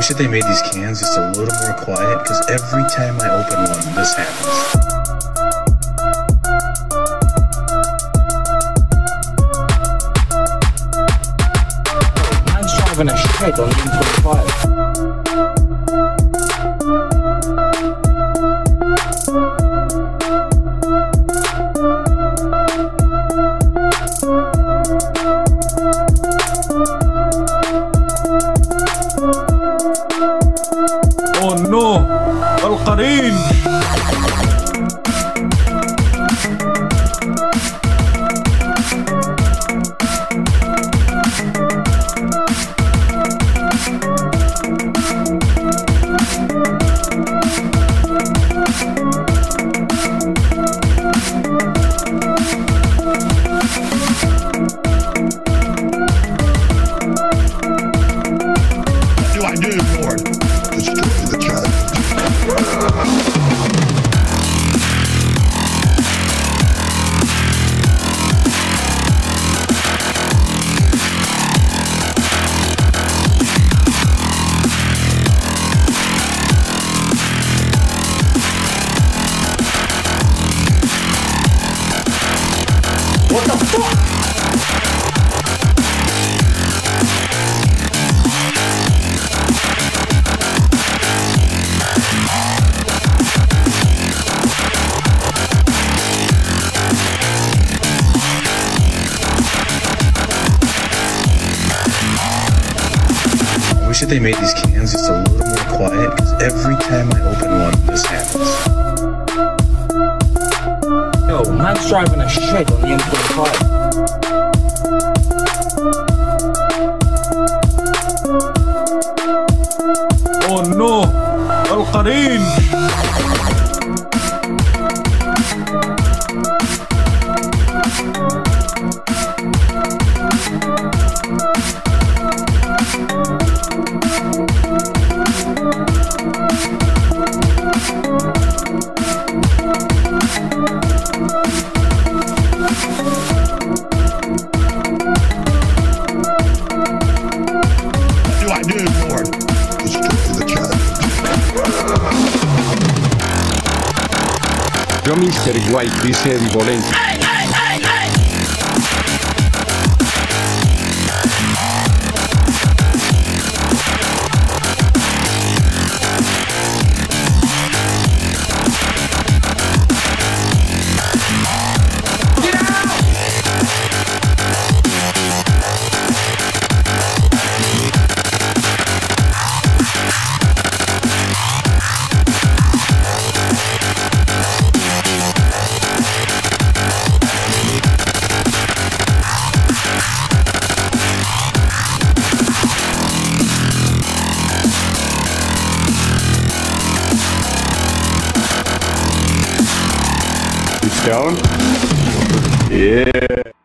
wish that they made these cans just a little more quiet because every time I open one, this happens. Man's driving a shed on the M25. القرين What the wish that they made these cans just a little more quiet because every time I open one, this happens. Yo, man's driving a shed on the M25. اوه نو القرين Yo Mr. White dice Vivolenti. It's down? Yeah.